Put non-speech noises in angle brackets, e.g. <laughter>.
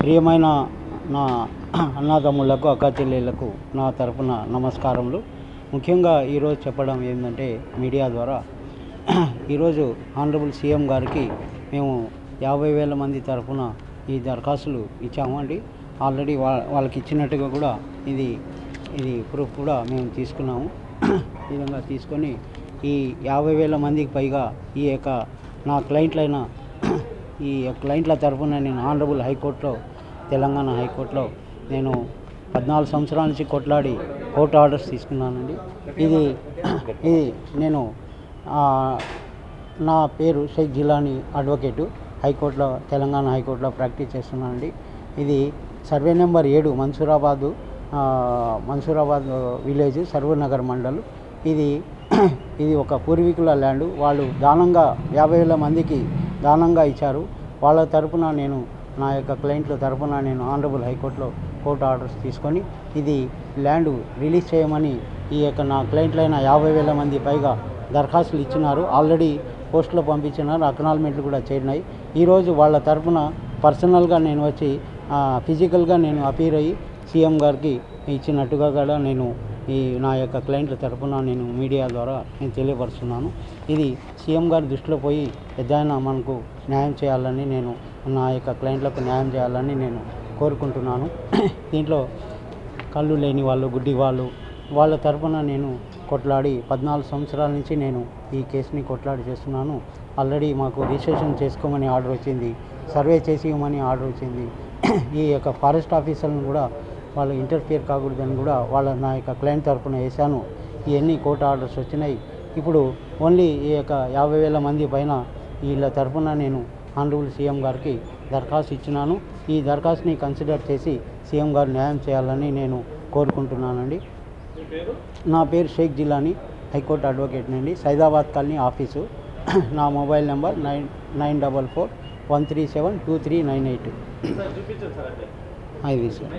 ప్రియమైన నా అన్నదమ్ములకు అక్కచెల్లెళ్ళకు నా తరపున నమస్కారములు. ముఖ్యంగా ఈరోజు చెప్పడం ఏంటంటే మీడియా ద్వారా <clears throat> ఈరోజు ఆనరబుల్ సీఎం గారికి మేము యాభై వేల మంది తరఫున ఈ దరఖాస్తులు ఇచ్చామండి ఆల్రెడీ వా వాళ్ళకి ఇచ్చినట్టుగా కూడా ఇది ఇది ప్రూఫ్ కూడా మేము తీసుకున్నాము. ఈ విధంగా తీసుకొని ఈ యాభై వేల మందికి పైగా ఈ యొక్క నా క్లయింట్లైన ఈ క్లయింట్ల తరఫున నేను ఆనరబుల్ హైకోర్టులో తెలంగాణ హైకోర్టులో నేను పద్నాలుగు సంవత్సరాల నుంచి కొట్లాడి కోర్టు ఆర్డర్స్ తీసుకున్నానండి. ఇది ఇది నేను నా పేరు షేక్ జిలానీ అడ్వకేటు హైకోర్టులో తెలంగాణ హైకోర్టులో ప్రాక్టీస్ చేస్తున్నానండి. ఇది సర్వే నెంబర్ ఏడు మన్సూరాబాదు మన్సూరాబాద్ విలేజ్ సర్వనగర్ మండల్. ఇది ఇది ఒక పూర్వీకుల ల్యాండ్. వాళ్ళు దానంగా యాభై వేల మందికి దానంగా ఇచ్చారు. వాళ్ళ తరపున నేను నా యొక్క క్లయింట్ల తరపున నేను ఆనరబుల్ హైకోర్టులో కోర్టు ఆర్డర్స్ తీసుకొని ఇది ల్యాండ్ రిలీజ్ చేయమని ఈ యొక్క నా క్లయింట్లైన యాభై వేల మంది పైగా దరఖాస్తులు ఇచ్చినారు. ఆల్రెడీ పోస్టులో పంపించినారు. అక్నాల్మెంట్లు కూడా చేరినాయి. ఈరోజు వాళ్ళ తరపున పర్సనల్గా నేను వచ్చి ఫిజికల్గా నేను అపీర్ అయ్యి సీఎం గారికి ఇచ్చినట్టుగా కూడా నేను ఈ నా యొక్క క్లయింట్ల తరపున నేను మీడియా ద్వారా నేను తెలియపరుస్తున్నాను. ఇది సీఎం గారి దృష్టిలో పోయి ఏదైనా మనకు న్యాయం చేయాలని నేను నా యొక్క క్లయింట్లకు న్యాయం చేయాలని నేను కోరుకుంటున్నాను. దీంట్లో కళ్ళు లేని వాళ్ళు గుడ్డి వాళ్ళు వాళ్ళ తరఫున నేను కొట్లాడి పద్నాలుగు సంవత్సరాల నుంచి నేను ఈ కేసుని కొట్లాడి చేస్తున్నాను. ఆల్రెడీ మాకు రిజిస్ట్రేషన్ చేసుకోమని ఆర్డర్ వచ్చింది సర్వే చేసి ఇవ్వమని ఆర్డర్ వచ్చింది. ఈ యొక్క ఫారెస్ట్ ఆఫీసర్ని కూడా వాళ్ళు ఇంటర్ఫియర్ కాకూడదని కూడా వాళ్ళ నా యొక్క క్లయింట్ తరపున వేశాను. ఇవన్నీ కోర్టు ఆర్డర్స్ వచ్చినాయి. ఇప్పుడు ఓన్లీ ఈ యొక్క యాభై వేల మంది పైన వీళ్ళ తరపున నేను ఆనరబుల్ సీఎం గారికి దరఖాస్తు ఇచ్చినాను. ఈ దరఖాస్తుని కన్సిడర్ చేసి సీఎం గారు న్యాయం చేయాలని నేను కోరుకుంటున్నానండి. నా పేరు షేక్ జిలానీ హైకోర్టు అడ్వకేట్ అండి. Saidabad colony office. <clears throat> నా mobile number nine nine double four one three seven two three nine eight. हाँ जी सर